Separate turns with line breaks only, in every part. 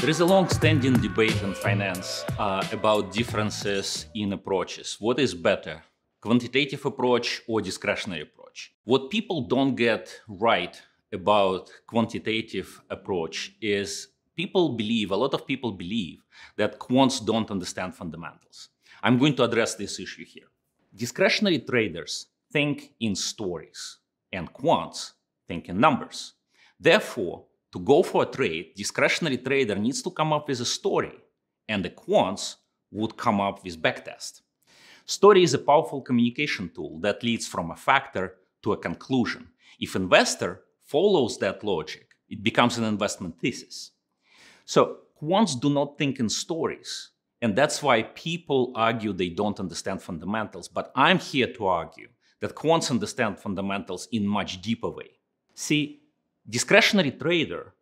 There is a long-standing debate in finance uh, about differences in approaches. What is better, quantitative approach or discretionary approach? What people don't get right about quantitative approach is people believe, a lot of people believe that quants don't understand fundamentals. I'm going to address this issue here. Discretionary traders think in stories and quants think in numbers. Therefore, to go for a trade, discretionary trader needs to come up with a story, and the quants would come up with backtest. Story is a powerful communication tool that leads from a factor to a conclusion. If investor follows that logic, it becomes an investment thesis. So quants do not think in stories. And that's why people argue they don't understand fundamentals. But I'm here to argue that quants understand fundamentals in much deeper way. See, discretionary trader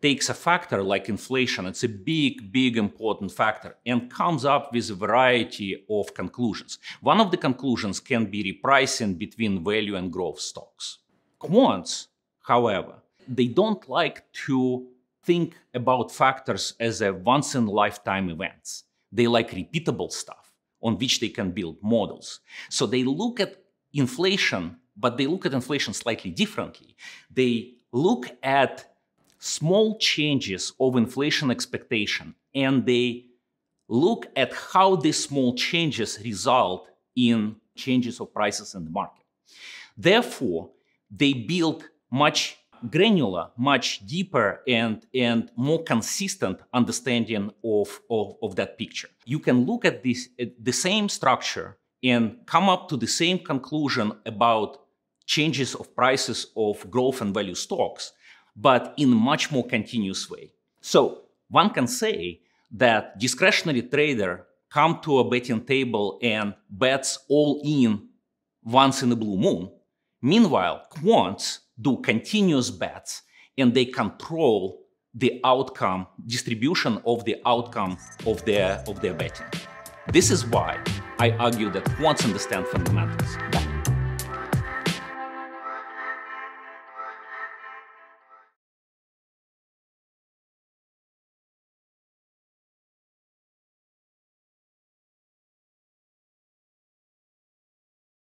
takes a factor like inflation, it's a big, big important factor, and comes up with a variety of conclusions. One of the conclusions can be repricing between value and growth stocks. Quants, however, they don't like to think about factors as a once in lifetime events. They like repeatable stuff on which they can build models. So they look at inflation, but they look at inflation slightly differently. They look at small changes of inflation expectation and they look at how these small changes result in changes of prices in the market. Therefore, they build much granular, much deeper and, and more consistent understanding of, of, of that picture. You can look at this at the same structure and come up to the same conclusion about changes of prices of growth and value stocks, but in much more continuous way. So one can say that discretionary trader come to a betting table and bets all in once in a blue moon. Meanwhile, quants do continuous bets and they control the outcome, distribution of the outcome of their, of their betting. This is why I argue that quants understand fundamentals